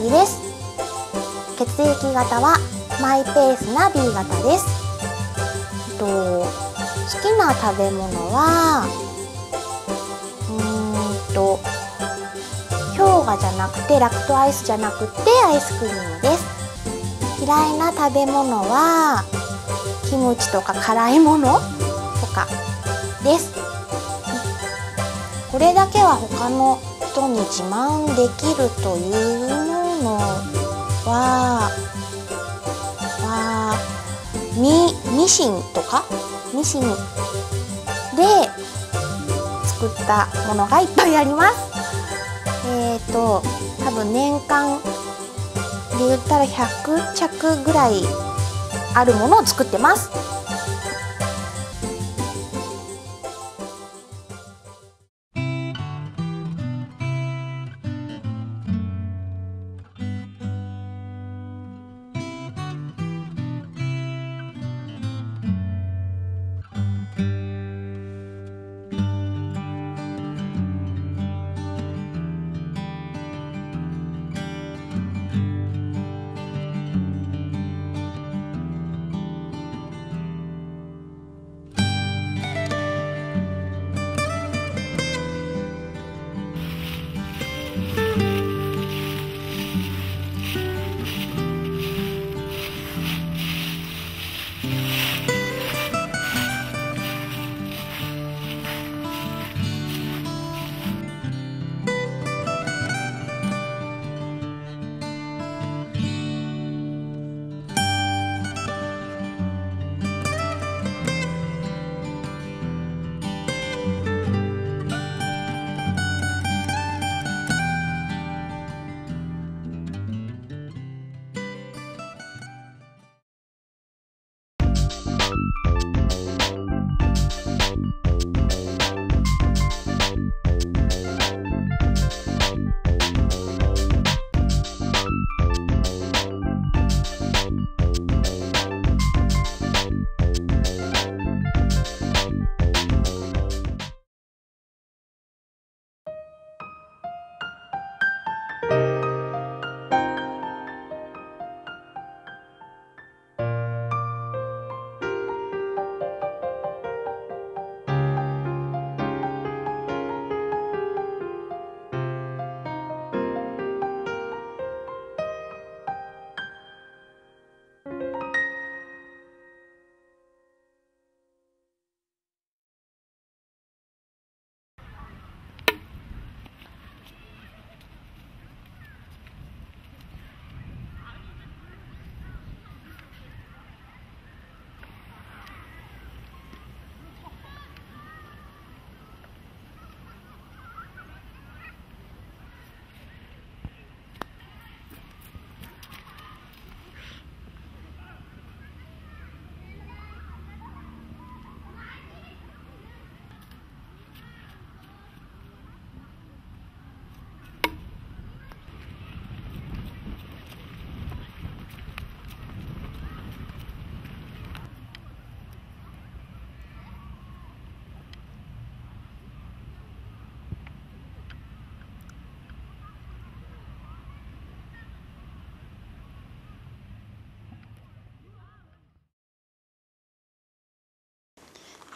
ぎです。血液型はマイペースな B 型です。と好きな食べ物はうーんと氷河じゃなくてラクトアイスじゃなくてアイスクリームです。嫌いな食べ物はキムチとか辛いものとかです。これだけは他の人に自慢できるというのははミミシンとか？ミシンで作ったものがいっぱいあります。えっ、ー、と多分年間で言ったら100着ぐらいあるものを作ってます。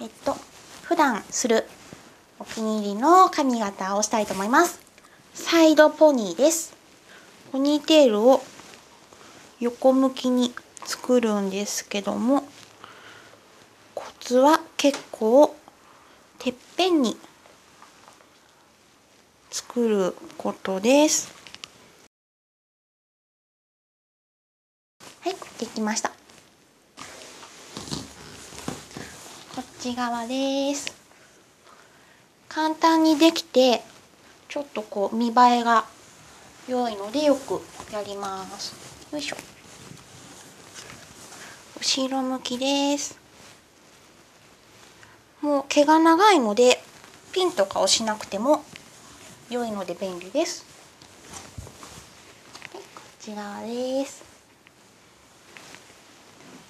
えっと普段するお気に入りの髪型をしたいと思います。サイドポニーです。ポニーテールを横向きに作るんですけどもコツは結構てっぺんに作ることです。はいできました。こっち側です。簡単にできてちょっとこう見栄えが良いのでよくやります。よいしょ。後ろ向きです。もう毛が長いのでピンとかをしなくても良いので便利です。はい、こっち側です。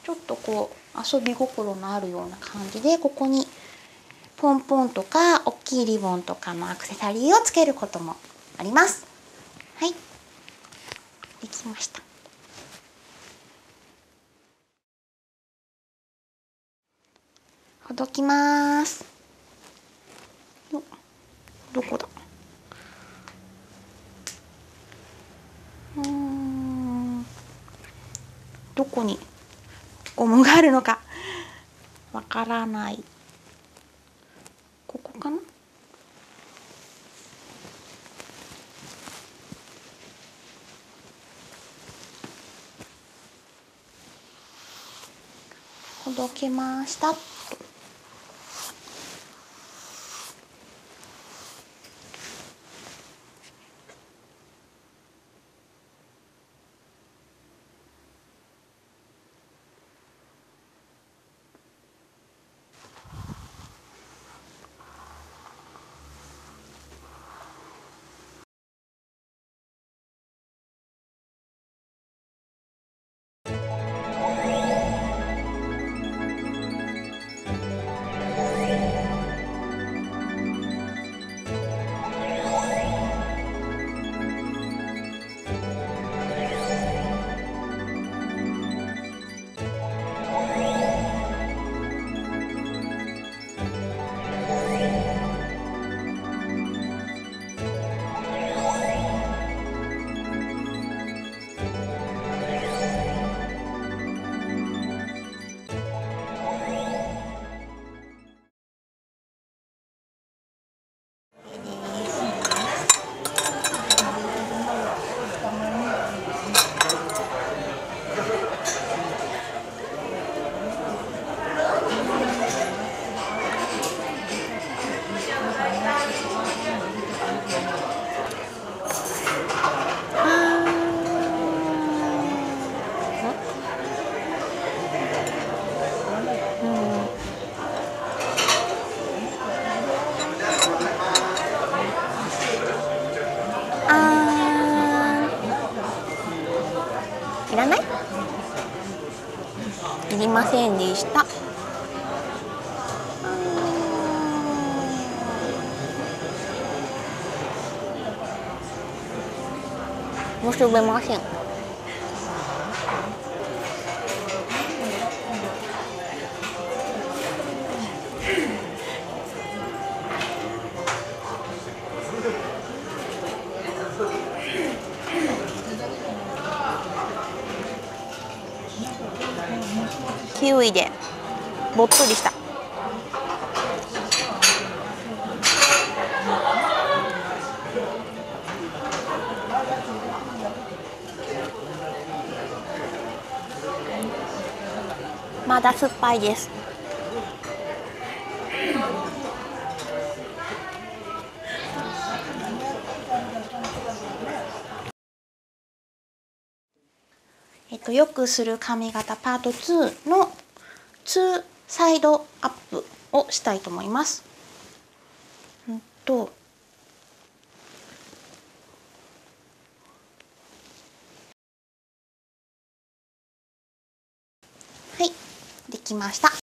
ちょっとこう遊び心のあるような感じでここにポンポンとか大きいリボンとかのアクセサリーをつけることもあります。はい。できました。ほどきます。どこだ？うん。どこに？ゴムがあるのか。わからない。ここかな？ほどけました。りませんでした。結べません。キウイでぼっとりした。まだ酸っぱいです。えっと、よくする髪型パート2の2サイドアップをしたいと思います。うんとはいできました。